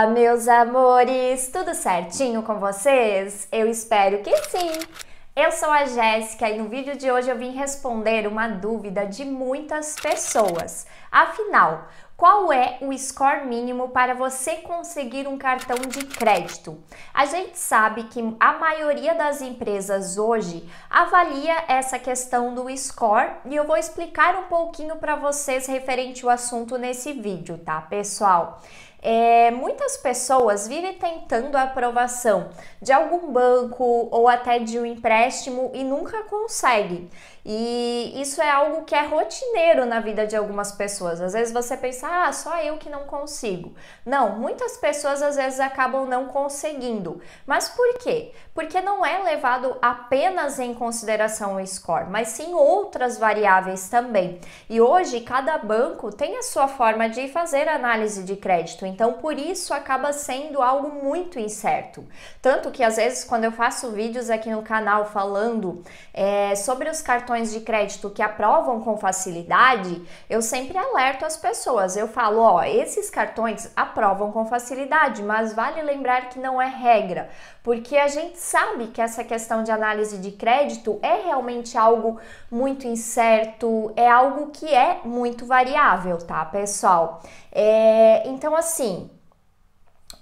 Olá, meus amores! Tudo certinho com vocês? Eu espero que sim! Eu sou a Jéssica e no vídeo de hoje eu vim responder uma dúvida de muitas pessoas. Afinal, qual é o score mínimo para você conseguir um cartão de crédito? A gente sabe que a maioria das empresas hoje avalia essa questão do score e eu vou explicar um pouquinho para vocês referente ao assunto nesse vídeo, tá, pessoal? É, muitas pessoas vivem tentando a aprovação de algum banco ou até de um empréstimo e nunca conseguem. E isso é algo que é rotineiro na vida de algumas pessoas. Às vezes você pensa, ah, só eu que não consigo. Não, muitas pessoas às vezes acabam não conseguindo. Mas por quê? Porque não é levado apenas em consideração o score, mas sim outras variáveis também. E hoje cada banco tem a sua forma de fazer análise de crédito, então por isso acaba sendo algo muito incerto. Tanto que às vezes quando eu faço vídeos aqui no canal falando é, sobre os cartões de crédito que aprovam com facilidade, eu sempre alerto as pessoas. Eu falo, ó, esses cartões aprovam com facilidade, mas vale lembrar que não é regra, porque a gente sabe que essa questão de análise de crédito é realmente algo muito incerto, é algo que é muito variável, tá, pessoal? É, então, assim,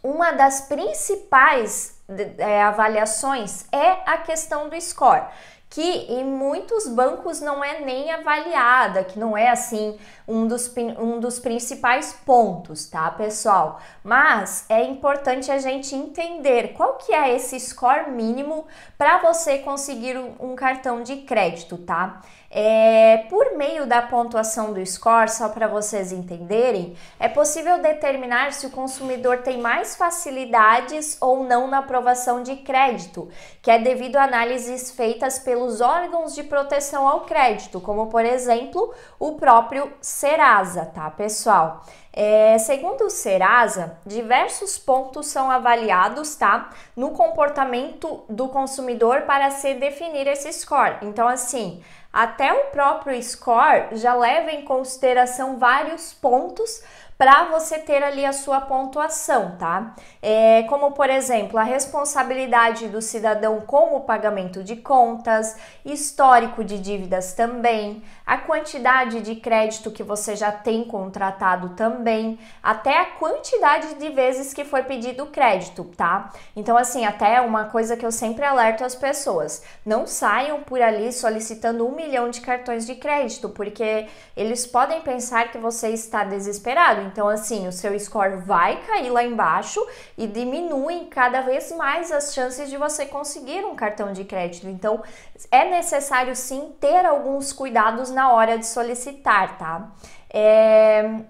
uma das principais é, avaliações é a questão do score que em muitos bancos não é nem avaliada, que não é assim um dos, um dos principais pontos, tá, pessoal? Mas é importante a gente entender qual que é esse score mínimo para você conseguir um cartão de crédito, tá? É, por meio da pontuação do score, só para vocês entenderem, é possível determinar se o consumidor tem mais facilidades ou não na aprovação de crédito, que é devido a análises feitas pelos órgãos de proteção ao crédito, como por exemplo o próprio Serasa, tá, pessoal? É, segundo o Serasa, diversos pontos são avaliados, tá, no comportamento do consumidor para se definir esse score. Então, assim, até o próprio score já leva em consideração vários pontos para você ter ali a sua pontuação, tá? É, como, por exemplo, a responsabilidade do cidadão com o pagamento de contas, histórico de dívidas também, a quantidade de crédito que você já tem contratado também, até a quantidade de vezes que foi pedido crédito, tá? Então, assim, até uma coisa que eu sempre alerto as pessoas: não saiam por ali solicitando um milhão de cartões de crédito, porque eles podem pensar que você está desesperado. Então, assim, o seu score vai cair lá embaixo e diminuem cada vez mais as chances de você conseguir um cartão de crédito. Então, é necessário sim ter alguns cuidados na hora de solicitar, tá? É...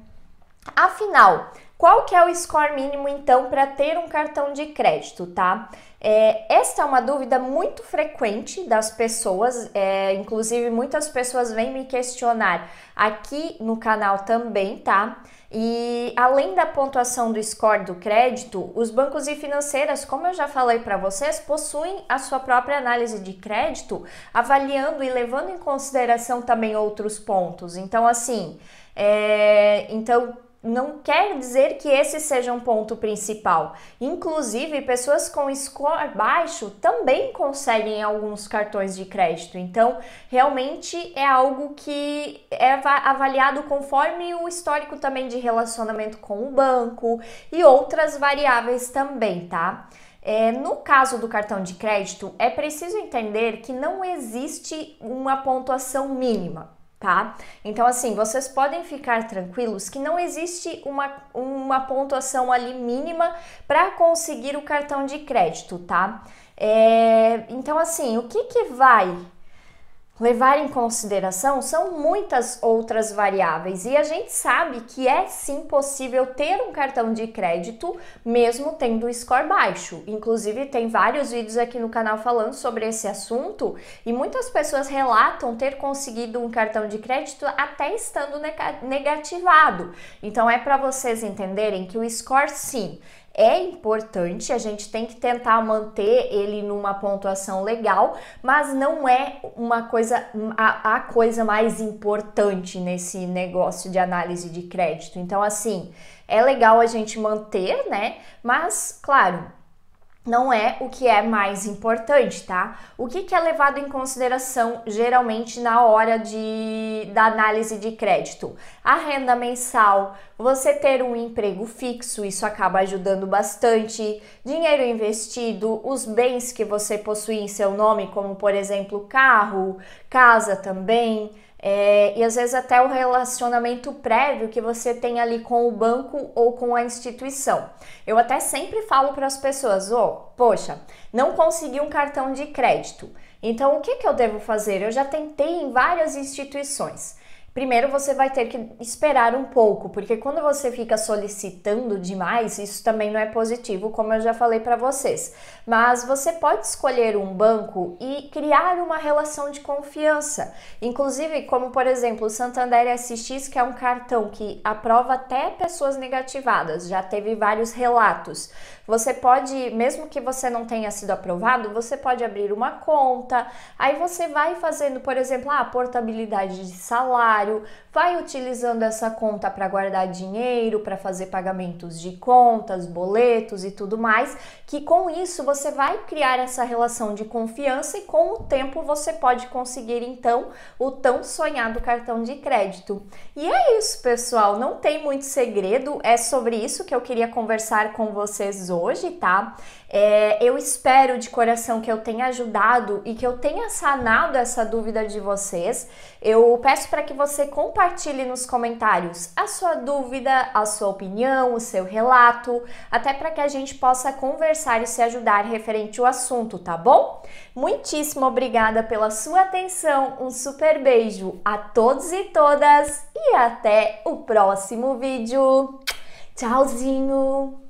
Afinal, qual que é o score mínimo então para ter um cartão de crédito, tá? É, esta é uma dúvida muito frequente das pessoas, é, inclusive muitas pessoas vêm me questionar aqui no canal também, tá? E além da pontuação do score do crédito, os bancos e financeiras, como eu já falei para vocês, possuem a sua própria análise de crédito, avaliando e levando em consideração também outros pontos. Então, assim, é, então não quer dizer que esse seja um ponto principal. Inclusive, pessoas com score baixo também conseguem alguns cartões de crédito. Então, realmente é algo que é avaliado conforme o histórico também de relacionamento com o banco e outras variáveis também, tá? É, no caso do cartão de crédito, é preciso entender que não existe uma pontuação mínima tá? Então, assim, vocês podem ficar tranquilos que não existe uma, uma pontuação ali mínima para conseguir o cartão de crédito, tá? É, então, assim, o que, que vai levar em consideração são muitas outras variáveis e a gente sabe que é sim possível ter um cartão de crédito mesmo tendo score baixo. Inclusive tem vários vídeos aqui no canal falando sobre esse assunto e muitas pessoas relatam ter conseguido um cartão de crédito até estando negativado. Então é para vocês entenderem que o score sim é importante, a gente tem que tentar manter ele numa pontuação legal, mas não é uma coisa a, a coisa mais importante nesse negócio de análise de crédito. Então, assim, é legal a gente manter, né? Mas, claro, não é o que é mais importante, tá? O que, que, é levado em consideração geralmente na hora de, da análise de crédito? A renda mensal, você ter um emprego fixo, isso acaba ajudando bastante, dinheiro investido, os bens que você possui em seu nome, como por exemplo carro, casa também. É, e às vezes até o relacionamento prévio que você tem ali com o banco ou com a instituição. Eu até sempre falo para as pessoas: oh, poxa, não consegui um cartão de crédito. Então o que, que eu devo fazer? Eu já tentei em várias instituições. Primeiro você vai ter que esperar um pouco, porque quando você fica solicitando demais, isso também não é positivo, como eu já falei para vocês. Mas você pode escolher um banco e criar uma relação de confiança. Inclusive, como por exemplo, o Santander SX, que é um cartão que aprova até pessoas negativadas, já teve vários relatos. Você pode, mesmo que você não tenha sido aprovado, você pode abrir uma conta, aí você vai fazendo, por exemplo, a portabilidade de salário, vai utilizando essa conta para guardar dinheiro, para fazer pagamentos de contas, boletos e tudo mais, que com isso você vai criar essa relação de confiança e com o tempo você pode conseguir então o tão sonhado cartão de crédito. E é isso, pessoal, não tem muito segredo, é sobre isso que eu queria conversar com vocês hoje tá? É, eu espero de coração que eu tenha ajudado e que eu tenha sanado essa dúvida de vocês. Eu peço para que você compartilhe nos comentários a sua dúvida, a sua opinião, o seu relato, até para que a gente possa conversar e se ajudar referente ao assunto, tá bom? Muitíssimo obrigada pela sua atenção, um super beijo a todos e todas e até o próximo vídeo. Tchauzinho!